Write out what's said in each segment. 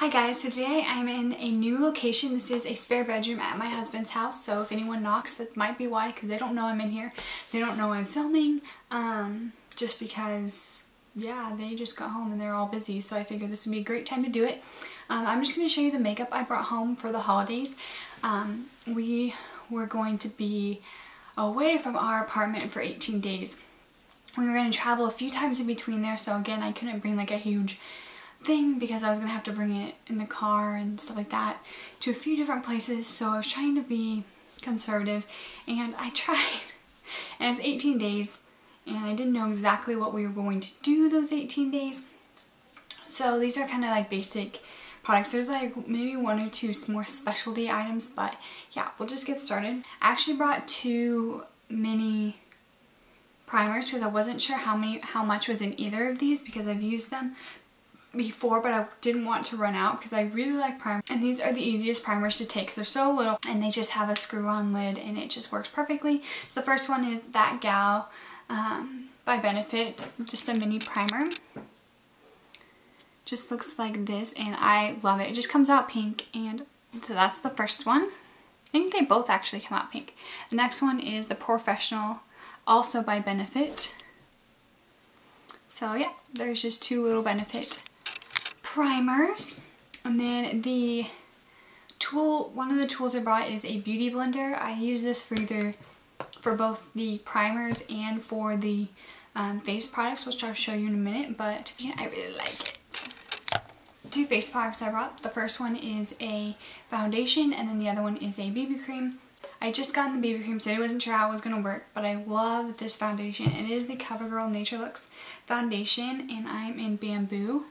Hi guys, so today I'm in a new location. This is a spare bedroom at my husband's house, so if anyone knocks, that might be why, because they don't know I'm in here. They don't know I'm filming, um, just because, yeah, they just got home and they're all busy, so I figured this would be a great time to do it. Um, I'm just going to show you the makeup I brought home for the holidays. Um, we were going to be away from our apartment for 18 days. We were going to travel a few times in between there, so again, I couldn't bring like a huge thing because I was gonna have to bring it in the car and stuff like that to a few different places so I was trying to be conservative and I tried. And it's 18 days and I didn't know exactly what we were going to do those 18 days. So these are kind of like basic products. There's like maybe one or two more specialty items but yeah we'll just get started. I actually brought two mini primers because I wasn't sure how many how much was in either of these because I've used them before but I didn't want to run out because I really like primer and these are the easiest primers to take because they're so little and they just have a screw on lid and it just works perfectly. So the first one is That Gal um, by Benefit, just a mini primer. Just looks like this and I love it. It just comes out pink and so that's the first one. I think they both actually come out pink. The next one is the Porefessional, also by Benefit. So yeah, there's just two little Benefit primers. And then the tool, one of the tools I brought is a beauty blender. I use this for either, for both the primers and for the um, face products, which I'll show you in a minute, but yeah, I really like it. Two face products I brought. The first one is a foundation and then the other one is a BB cream. I just got the BB cream, so I wasn't sure how it was going to work, but I love this foundation. It is the CoverGirl NatureLuxe foundation, and I'm in Bamboo.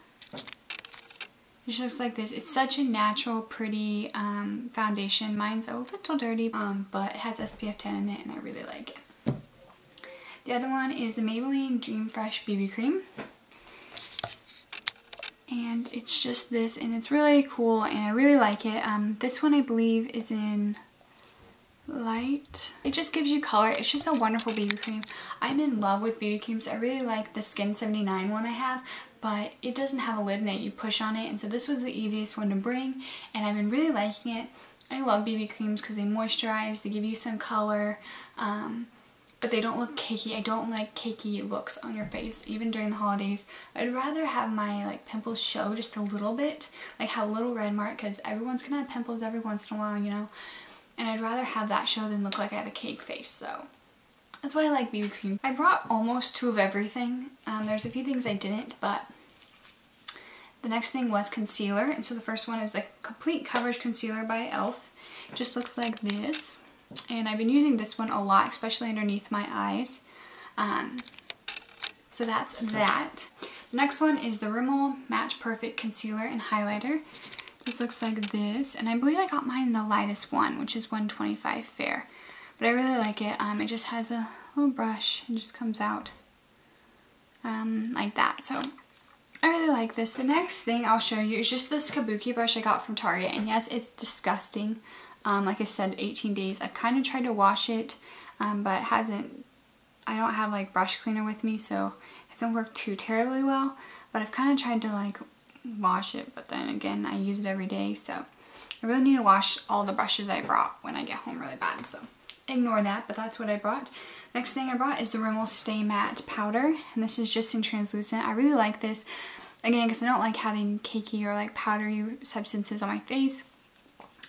Just looks like this. It's such a natural, pretty um, foundation. Mine's a little dirty, um, but it has SPF 10 in it and I really like it. The other one is the Maybelline Dream Fresh BB Cream. And it's just this and it's really cool and I really like it. Um, this one I believe is in light. It just gives you color. It's just a wonderful BB cream. I'm in love with BB creams. I really like the Skin 79 one I have, but it doesn't have a lid in it. You push on it, and so this was the easiest one to bring, and I've been really liking it. I love BB creams because they moisturize, they give you some color, um, but they don't look cakey. I don't like cakey looks on your face, even during the holidays. I'd rather have my like pimples show just a little bit, like have a little red mark, because everyone's gonna have pimples every once in a while, you know and I'd rather have that show than look like I have a cake face so that's why I like BB cream. I brought almost two of everything. Um, there's a few things I didn't but the next thing was concealer and so the first one is the Complete Coverage Concealer by e.l.f. It just looks like this and I've been using this one a lot especially underneath my eyes. Um, so that's that. The next one is the Rimmel Match Perfect Concealer and Highlighter. This looks like this, and I believe I got mine in the lightest one, which is 125 Fair. But I really like it. Um, it just has a little brush and just comes out um, like that. So I really like this. The next thing I'll show you is just this kabuki brush I got from Target. And yes, it's disgusting. Um, like I said, 18 days. I've kind of tried to wash it, um, but it hasn't, I don't have like brush cleaner with me, so it hasn't worked too terribly well. But I've kind of tried to like wash it, but then again, I use it every day, so I really need to wash all the brushes I brought when I get home really bad, so ignore that, but that's what I brought. Next thing I brought is the Rimmel Stay Matte Powder, and this is just in translucent. I really like this, again, because I don't like having cakey or like powdery substances on my face.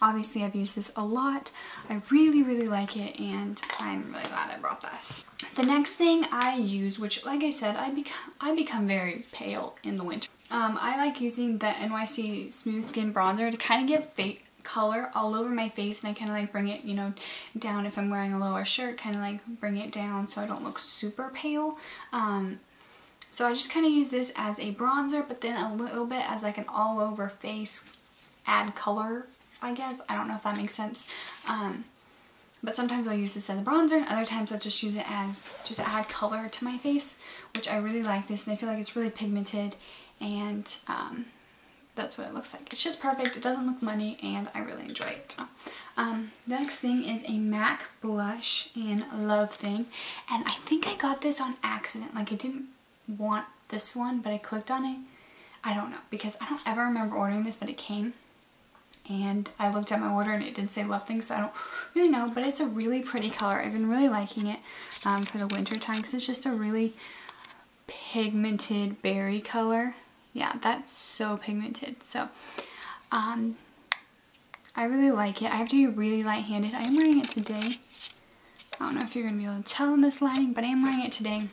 Obviously, I've used this a lot. I really, really like it, and I'm really glad I brought this. The next thing I use, which like I said, I, become I become very pale in the winter. Um, I like using the NYC Smooth Skin Bronzer to kind of get fake color all over my face and I kind of like bring it, you know, down if I'm wearing a lower shirt, kind of like bring it down so I don't look super pale. Um, so I just kind of use this as a bronzer, but then a little bit as like an all over face add color, I guess. I don't know if that makes sense. Um, but sometimes I'll use this as a bronzer, and other times I'll just use it as just add color to my face, which I really like this and I feel like it's really pigmented and um, that's what it looks like. It's just perfect. It doesn't look money and I really enjoy it. Um, the next thing is a MAC blush in Love Thing and I think I got this on accident. Like I didn't want this one but I clicked on it. I don't know because I don't ever remember ordering this but it came and I looked at my order and it didn't say love things so I don't really know but it's a really pretty color. I've been really liking it um, for the winter time because it's just a really pigmented berry color. Yeah, that's so pigmented. So, um, I really like it. I have to be really light-handed. I am wearing it today. I don't know if you're going to be able to tell in this lighting, but I am wearing it today.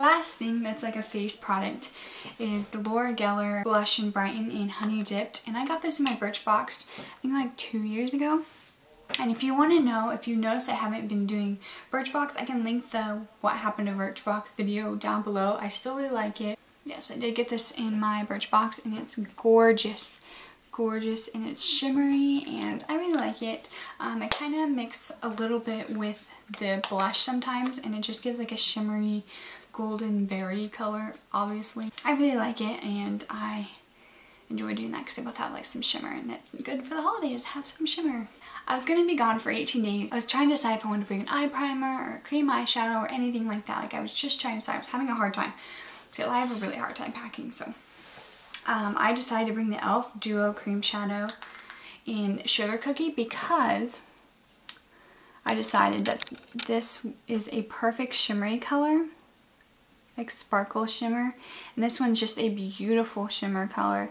Last thing that's like a face product is the Laura Geller Blush and Brighten in Honey Dipped. And I got this in my Birchbox, I think like two years ago. And if you want to know, if you notice I haven't been doing Birchbox, I can link the What Happened to Birchbox video down below. I still really like it. Yes, I did get this in my Birchbox and it's gorgeous. Gorgeous and it's shimmery and I really like it. Um, I kind of mix a little bit with the blush sometimes and it just gives like a shimmery golden berry color, obviously. I really like it and I enjoy doing that because they both have like some shimmer and it's good for the holidays have some shimmer. I was going to be gone for 18 days. I was trying to decide if I wanted to bring an eye primer or a cream eyeshadow or anything like that. Like I was just trying to decide. I was having a hard time. I have a really hard time packing. So um, I decided to bring the e.l.f. Duo Cream Shadow in Sugar Cookie because I decided that this is a perfect shimmery color like sparkle shimmer and this one's just a beautiful shimmer color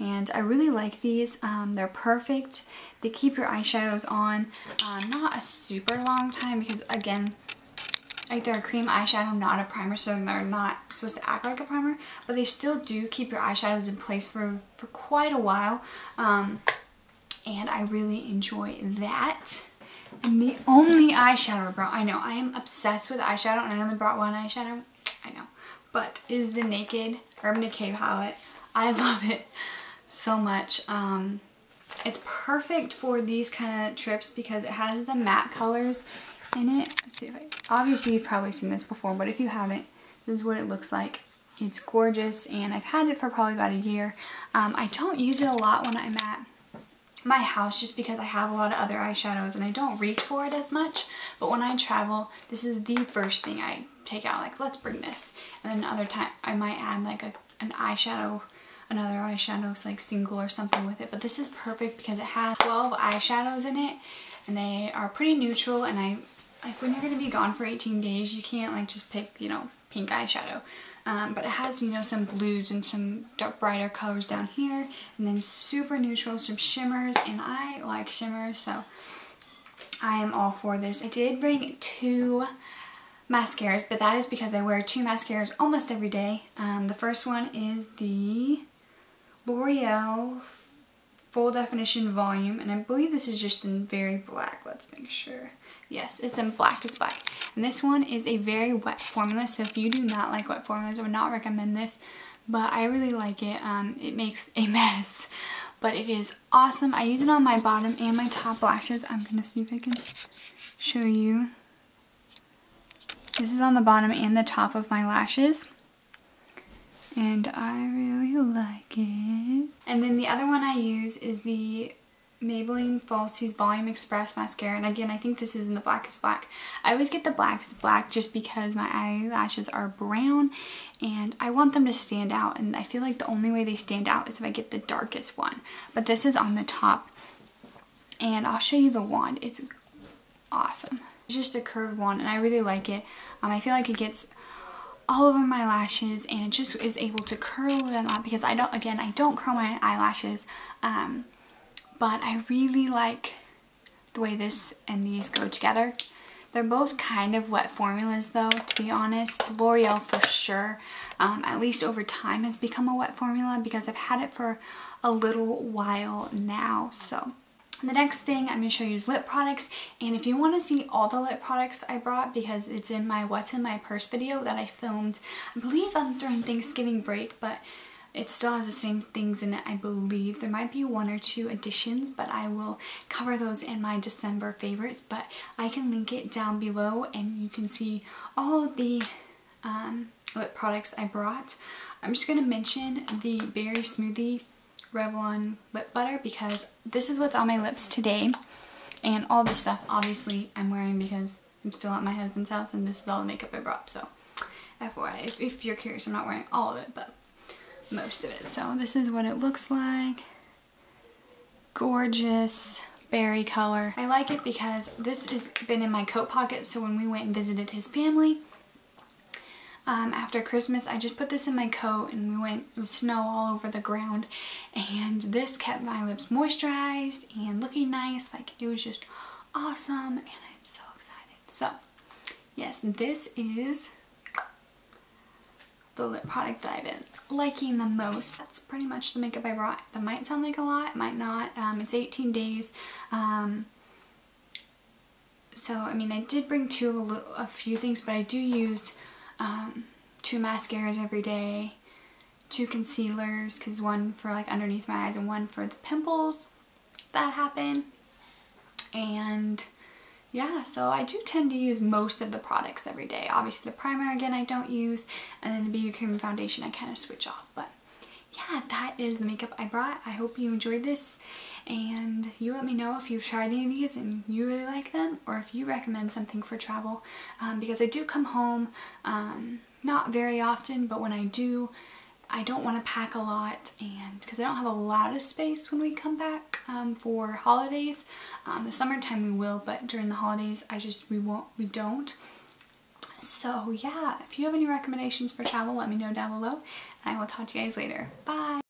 and I really like these. Um, they're perfect. They keep your eyeshadows on um, not a super long time because again, like they're a cream eyeshadow, not a primer, so they're not supposed to act like a primer, but they still do keep your eyeshadows in place for, for quite a while. Um, and I really enjoy that. And the only eyeshadow I I know, I am obsessed with eyeshadow and I only brought one eyeshadow, I know, but is the Naked Urban Decay palette. I love it so much. Um, it's perfect for these kind of trips because it has the matte colors in it. I, obviously you've probably seen this before, but if you haven't, this is what it looks like. It's gorgeous and I've had it for probably about a year. Um, I don't use it a lot when I'm at my house just because I have a lot of other eyeshadows and I don't reach for it as much. But when I travel, this is the first thing I take out. Like, let's bring this. And then other time, I might add like a, an eyeshadow another eyeshadows like single or something with it. But this is perfect because it has 12 eyeshadows in it and they are pretty neutral and I like when you're going to be gone for 18 days you can't like just pick you know pink eyeshadow. Um, but it has you know some blues and some brighter colors down here and then super neutral some shimmers and I like shimmers so I am all for this. I did bring two mascaras, but that is because I wear two mascaras almost every day. Um, the first one is the L'Oreal Full Definition Volume, and I believe this is just in very black. Let's make sure. Yes, it's in black as black. And this one is a very wet formula, so if you do not like wet formulas, I would not recommend this. But I really like it. Um, it makes a mess, but it is awesome. I use it on my bottom and my top lashes. I'm to see if I can show you. This is on the bottom and the top of my lashes and I really like it. And then the other one I use is the Maybelline Falsies Volume Express Mascara. And again, I think this is in the blackest black. I always get the blackest black just because my eyelashes are brown and I want them to stand out. And I feel like the only way they stand out is if I get the darkest one. But this is on the top. And I'll show you the wand. It's awesome. It's just a curved wand and I really like it. Um, I feel like it gets all over my lashes and it just is able to curl them up because I don't, again, I don't curl my eyelashes, um, but I really like the way this and these go together. They're both kind of wet formulas though, to be honest. L'Oreal for sure, um, at least over time has become a wet formula because I've had it for a little while now, so the next thing I'm going to show you is lip products and if you want to see all the lip products I brought because it's in my what's in my purse video that I filmed I believe during Thanksgiving break but it still has the same things in it I believe. There might be one or two additions but I will cover those in my December favorites but I can link it down below and you can see all of the um, lip products I brought. I'm just going to mention the Berry Smoothie Revlon lip butter because this is what's on my lips today. And all this stuff, obviously, I'm wearing because I'm still at my husband's house and this is all the makeup I brought. So, FYI, if, if you're curious, I'm not wearing all of it, but most of it. So this is what it looks like. Gorgeous berry color. I like it because this has been in my coat pocket so when we went and visited his family um, after Christmas I just put this in my coat and we went with snow all over the ground and this kept my lips moisturized and looking nice like it was just awesome and I'm so excited. So yes this is the lip product that I've been liking the most. That's pretty much the makeup I brought. That might sound like a lot, might not. Um, it's 18 days. Um, so, I mean, I did bring two a, little, a few things, but I do use um, two mascaras every day, two concealers, because one for like underneath my eyes and one for the pimples that happen. And yeah, so I do tend to use most of the products every day. Obviously the primer again I don't use and then the BB cream and foundation I kind of switch off. But yeah, that is the makeup I brought. I hope you enjoyed this and you let me know if you've tried any of these and you really like them or if you recommend something for travel um, because I do come home um, not very often but when I do I don't want to pack a lot and because I don't have a lot of space when we come back um, for holidays. Um, the summertime we will, but during the holidays I just, we won't, we don't. So yeah, if you have any recommendations for travel, let me know down below and I will talk to you guys later. Bye!